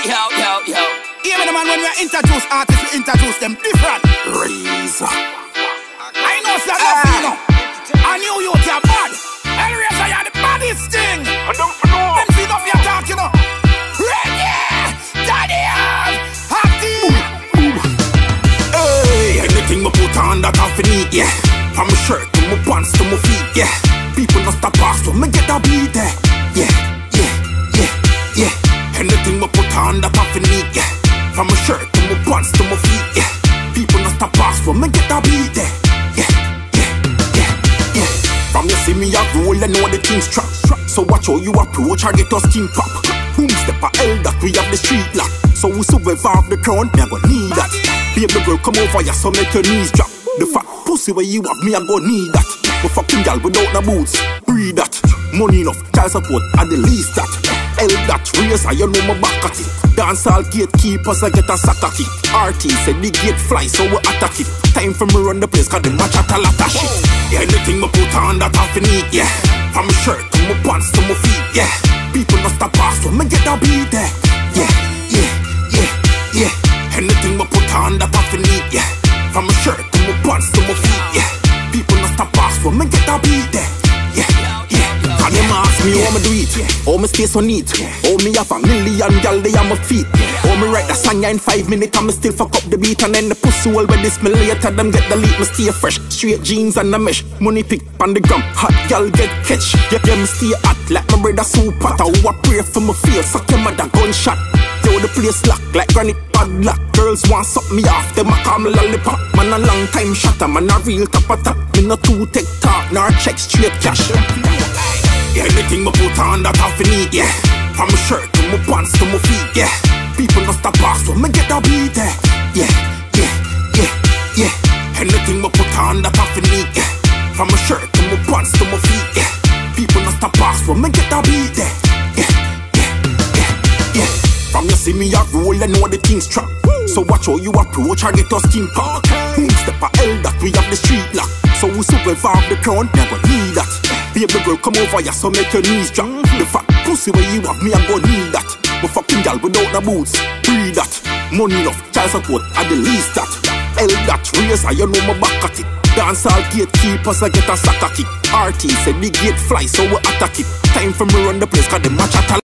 Yo, yo, yo. Even the man when we introduce artists, we introduce them different. Razor. I know it's not nothing, you know. I knew you were bad. Hellraiser, you're the baddest thing. I don't know. Them feet off your talk, you know. Reggae, Daddy, active. Hey, anything me put on that off need, yeah. From my shirt to my pants to my feet, yeah. People not stop past when me get a beat there. Yeah, yeah, yeah, yeah. Anything me put on that off need, yeah. From my shirt to my pants to my feet, yeah. People not stop past when me get a beat there. Yeah, yeah, yeah, yeah. From you see me a roll, I know the things trap. So watch how you approach or get us skin pop. Whom step a L that we have the street lock. So we survive the crown, never need that. Baby girl, come over here, so make your knees drop. The fat pussy where you have me, I go need that. The fucking gal without the boots, breed that. Money enough, child support, at the least that. L that razor, you know my back at it. Dance all gatekeepers, I get a sack at it. RT said the gate fly, so we attack it. Time for me run the place, cause the match at a lot of shit. Yeah, anything me put on that half need, yeah. From my shirt to my pants to my feet, yeah. People not stop past when me get me how me do it, how me stay so neat, how me have a million gal they on my feet, how me write the song in five minutes and me still fuck up the beat and then the pussy hole when this me later them get the lead, me stay fresh, straight jeans and a mesh, money pick on the gum, hot gal get catch, yeah, yeah me stay hot like my brother I who I pray for my feel, suck your mother gunshot. Yo, the place lock like granite padlock. Girls want suck me off, them a call me lollipop. Man, a long time shutter, man, a real top of top. Me no two tech talk, nor check straight cash. Yeah, anything me put on that off need, yeah. From my shirt to my pants to my feet, yeah. People not stop past when me get a beat, yeah. Yeah, yeah, yeah, yeah. Anything me put on that off need, yeah. From my shirt to my pants to my feet, yeah. People not stop past when me get a beat, yeah. Yeah, yeah, yeah, yeah. From you see me a roll, I know the things trap. So watch how you approach or get us skin pop. Who step a L that we have the street lock. So we survive the crown, never need that. Baby girl, come over here, so make your knees drop. Mm-hmm. The fat pussy where you have me, I go need that. But fucking gal without the boots, breed that. Money enough, child support, at the least that. L that razor, you know my back at it. Dance all gatekeepers, I get a sack at it. RT said the gate fly, so we attack it. Time for me run the place, cause the match at